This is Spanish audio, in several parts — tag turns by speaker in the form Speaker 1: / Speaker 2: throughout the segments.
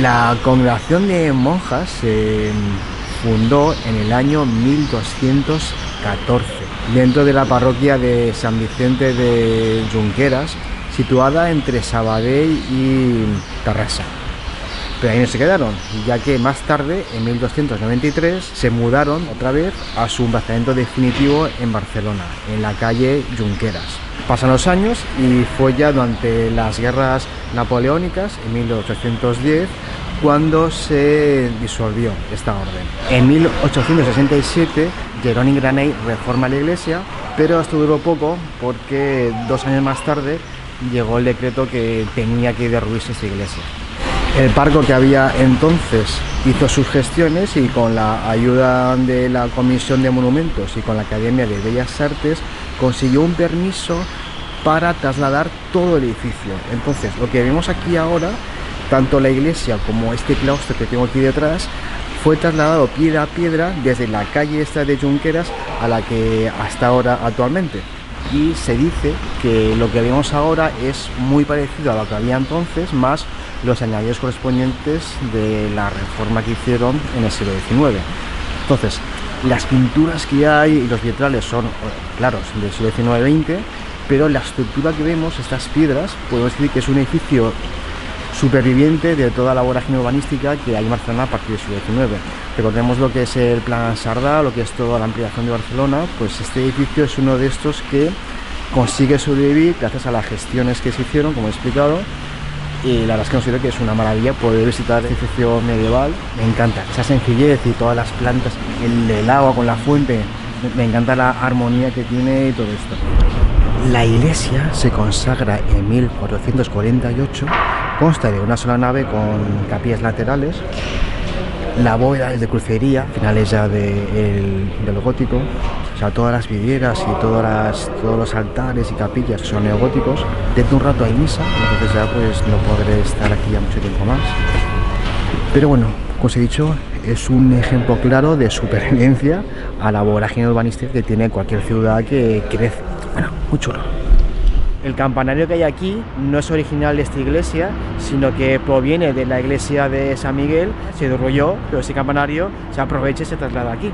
Speaker 1: La congregación de monjas se fundó en el año 1214 dentro de la parroquia de San Vicente de Junqueras, situada entre Sabadell y Tarrasa. Pero ahí no se quedaron, ya que más tarde, en 1293, se mudaron otra vez a su emplazamiento definitivo en Barcelona, en la calle Junqueras. Pasan los años y fue ya durante las guerras napoleónicas, en 1810, cuando se disolvió esta orden. En 1867, Jerónimo Graney reforma la iglesia, pero esto duró poco porque dos años más tarde llegó el decreto que tenía que derruirse esta iglesia. El parco que había entonces hizo sus gestiones y con la ayuda de la Comisión de Monumentos y con la Academia de Bellas Artes consiguió un permiso para trasladar todo el edificio. Entonces, lo que vemos aquí ahora, tanto la iglesia como este claustro que tengo aquí detrás, fue trasladado piedra a piedra desde la calle esta de Junqueras a la que hasta ahora actualmente y se dice que lo que vemos ahora es muy parecido a lo que había entonces, más los añadidos correspondientes de la reforma que hicieron en el siglo XIX. Entonces, las pinturas que hay y los vitrales son, claros, del siglo XIX-XX, pero la estructura que vemos, estas piedras, podemos decir que es un edificio superviviente de toda la vorágine urbanística que hay en Barcelona a partir del siglo XIX. Recordemos lo que es el plan Sardá, lo que es toda la ampliación de Barcelona, pues este edificio es uno de estos que consigue sobrevivir gracias a las gestiones que se hicieron, como he explicado, y la verdad es que considero que es una maravilla poder visitar este edificio medieval. Me encanta esa sencillez y todas las plantas, el, el agua con la fuente, me encanta la armonía que tiene y todo esto. La iglesia se consagra en 1448, consta de una sola nave con capillas laterales, la bóveda es de crucería, finales ya de, del gótico, o sea, todas las vidrieras y todos los altares y capillas son neogóticos. Dentro un rato hay misa, entonces ya pues no podré estar aquí ya mucho tiempo más. Pero bueno, como os he dicho, es un ejemplo claro de supervivencia a la vorágine urbanística que tiene cualquier ciudad que crece. Muy chulo. El campanario que hay aquí no es original de esta iglesia, sino que proviene de la iglesia de San Miguel, se derrulló, pero ese campanario se aprovecha y se traslada aquí.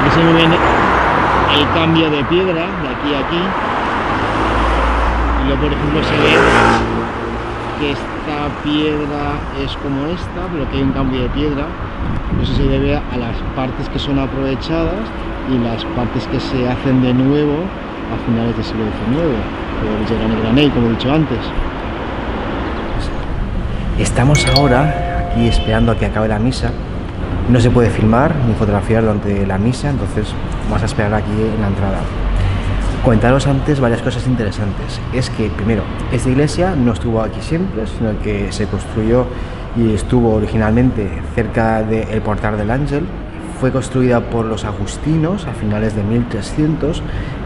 Speaker 1: Aquí se ve el cambio de piedra de aquí a aquí. Y luego, por ejemplo, se ve que esta piedra es como esta, pero que hay un cambio de piedra. Eso se debe a las partes que son aprovechadas y las partes que se hacen de nuevo a finales del siglo XIX, por como he dicho antes. Estamos ahora aquí esperando a que acabe la misa. No se puede filmar ni fotografiar durante la misa, entonces vamos a esperar aquí en la entrada. Comentaros antes varias cosas interesantes. Es que, primero, esta iglesia no estuvo aquí siempre, sino que se construyó y estuvo originalmente cerca del portal del Ángel, fue construida por los agustinos a finales de 1300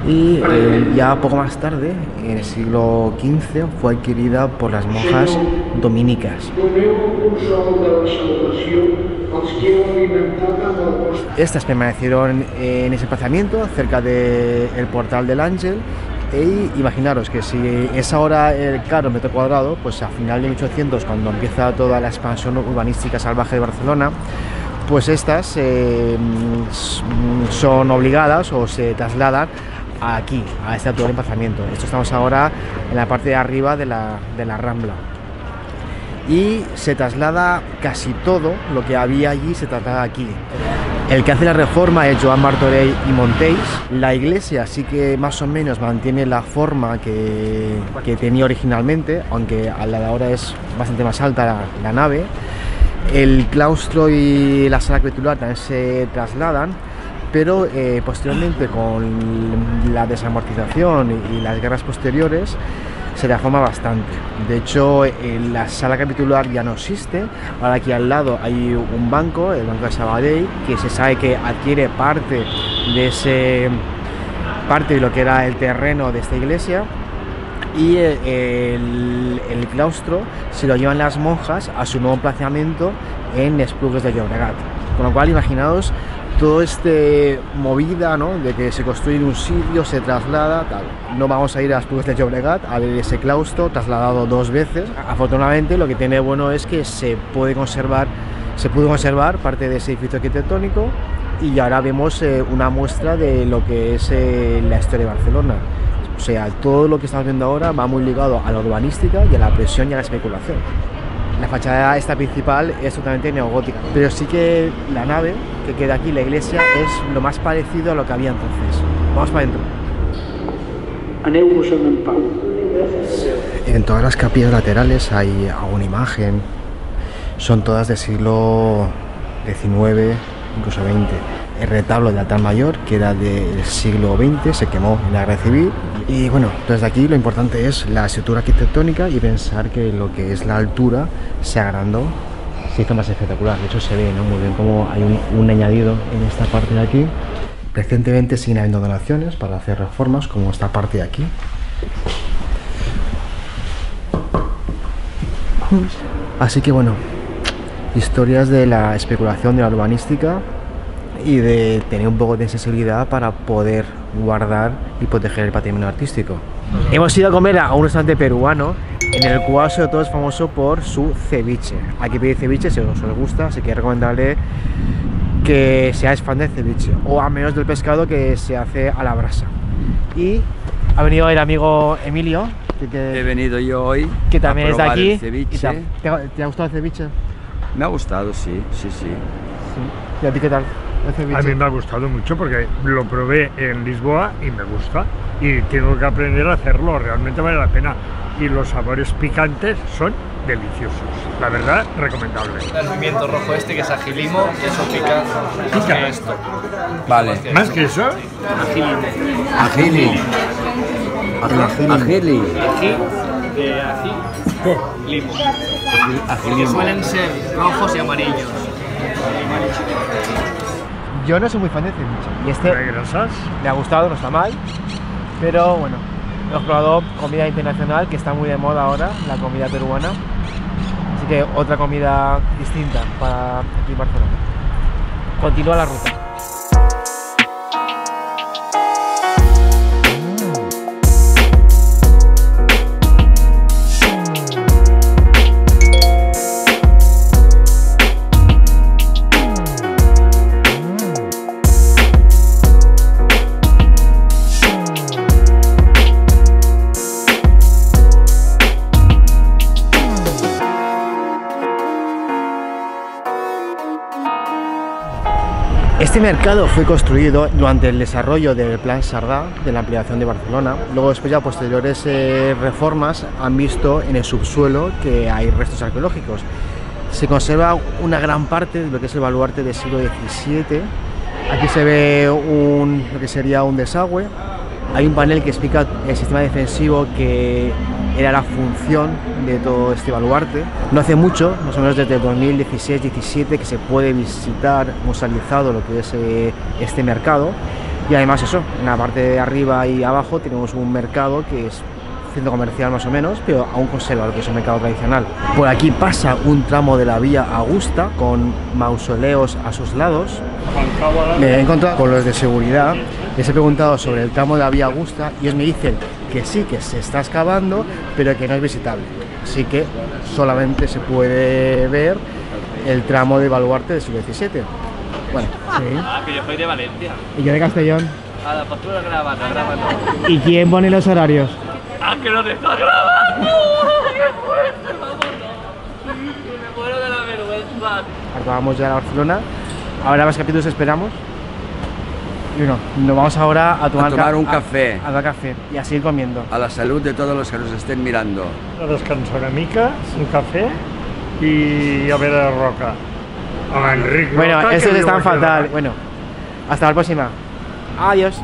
Speaker 1: y eh, ya poco más tarde, en el siglo XV, fue adquirida por las monjas dominicas. Estas permanecieron en ese emplazamiento cerca del portal del Ángel y imaginaros que si es ahora el caro metro cuadrado, pues a final de 1800, cuando empieza toda la expansión urbanística salvaje de Barcelona, pues estas eh, son obligadas o se trasladan aquí, a este actual emplazamiento. Esto estamos ahora en la parte de arriba de la, de la Rambla. Y se traslada casi todo lo que había allí, se traslada aquí. El que hace la reforma es Joan Martorell y Montéis. La iglesia sí que más o menos mantiene la forma que, que tenía originalmente, aunque a la de ahora es bastante más alta la nave. El claustro y la sala capitular también se trasladan, pero eh, posteriormente con la desamortización y, las guerras posteriores se reforma bastante. De hecho, la sala capitular ya no existe. Ahora aquí al lado hay un banco, el Banco de Sabadell, que se sabe que adquiere parte de ese parte de lo que era el terreno de esta iglesia y el, el, claustro se lo llevan las monjas a su nuevo emplazamiento en Esplugues de Llobregat. Con lo cual, imaginaos todo este movida, ¿no? De que se construye un sitio, se traslada, tal. No vamos a ir a las Pugues de Llobregat a ver ese claustro trasladado dos veces. Afortunadamente lo que tiene bueno es que se puede conservar, se pudo conservar parte de ese edificio arquitectónico y ahora vemos eh, una muestra de lo que es eh, la historia de Barcelona. O sea, todo lo que estamos viendo ahora va muy ligado a la urbanística y a la presión y a la especulación. La fachada esta principal es totalmente neogótica, pero sí que la nave que queda aquí, la iglesia, es lo más parecido a lo que había entonces. Vamos para adentro.
Speaker 2: en
Speaker 1: todas las capillas laterales hay alguna imagen, son todas del siglo XIX, incluso XX. El retablo del altar mayor, que era del siglo XX, se quemó en la guerra civil. Y bueno, desde aquí lo importante es la estructura arquitectónica y pensar que lo que es la altura se agrandó, se hizo más espectacular. De hecho, se ve ¿no? muy bien cómo hay un, un añadido en esta parte de aquí. Recientemente siguen habiendo donaciones para hacer reformas, como esta parte de aquí. Así que bueno, historias de la especulación de la urbanística y de tener un poco de sensibilidad para poder guardar y proteger el patrimonio artístico. Hemos ido a comer a un restaurante peruano en el cual sobre todo es famoso por su ceviche. Aquí pedir ceviche si os os gusta, así que recomendable que seáis fan del ceviche o a menos del pescado que se hace a la brasa. Y ha venido el amigo Emilio, que, que-
Speaker 3: He venido yo hoy
Speaker 1: que también
Speaker 3: a
Speaker 1: es de aquí.
Speaker 3: el ceviche.
Speaker 1: te, ha- te ha- te ha gustado el ceviche?
Speaker 3: Me ha gustado, sí, sí, sí.
Speaker 1: Sí. ¿Y a ti qué tal? Ceviche.
Speaker 2: A mí me ha gustado mucho porque lo probé en Lisboa y me gusta. Y tengo que aprender a hacerlo, realmente vale la pena. Y los sabores picantes son deliciosos. La verdad, recomendable.
Speaker 4: El pimiento rojo este que es agilimo, que eso pica más que esto.
Speaker 3: Vale.
Speaker 2: Más que eso,
Speaker 4: Agilimo.
Speaker 3: Agili. Agili.
Speaker 4: Ají de ají, limo. Porque suelen ser rojos y amarillos.
Speaker 1: Yo no soy muy fan del ceviche. Y
Speaker 2: de
Speaker 1: este
Speaker 2: grasas.
Speaker 1: me ha gustado, no está mal. Pero bueno, hemos probado comida internacional que está muy de moda ahora, la comida peruana. Así que otra comida distinta para aquí en Barcelona. Continúa la ruta. Mercado fue construido durante el desarrollo del Plan Sardá, de la ampliación de Barcelona. Luego, después ya posteriores eh, reformas han visto en el subsuelo que hay restos arqueológicos. Se conserva una gran parte de lo que es el baluarte del siglo XVII. Aquí se ve un, lo que sería un desagüe. Hay un panel que explica el sistema defensivo que era la función de todo este baluarte. No hace mucho, más o menos desde el 2016-17, que se puede visitar musealizado lo que es eh, este mercado. Y además eso, en la parte de arriba y abajo tenemos un mercado que es centro comercial más o menos, pero aún conserva lo que es un mercado tradicional. Por aquí pasa un tramo de la vía Augusta con mausoleos a sus lados. Me he encontrado con los de seguridad, les he preguntado sobre el tramo de la vía Augusta y ellos me dicen que sí, que se está excavando, pero que no es visitable. Así que solamente se puede ver el tramo de baluarte del siglo XVII. Bueno, sí.
Speaker 4: Ah, que yo soy de Valencia.
Speaker 1: Y yo de Castellón.
Speaker 4: A la postura grabando, grabando.
Speaker 1: ¿Y quién pone los horarios?
Speaker 4: ¡Ah, que no te grabando! ¡Qué fuerte, vámonos! Me muero de la vergüenza.
Speaker 1: Acabamos ya a Barcelona. Ahora más capítulos esperamos. Y bueno, nos vamos ahora a tomar,
Speaker 3: tomar
Speaker 1: ca-
Speaker 3: un café.
Speaker 1: A, tomar café y a seguir comiendo.
Speaker 3: A la salud de todos los que nos estén mirando.
Speaker 2: A descansar una mica, un café y a ver a Roca. A Enric
Speaker 1: Bueno,
Speaker 2: Roca, que
Speaker 1: estos están fatal. Bueno, hasta la próxima. Adiós.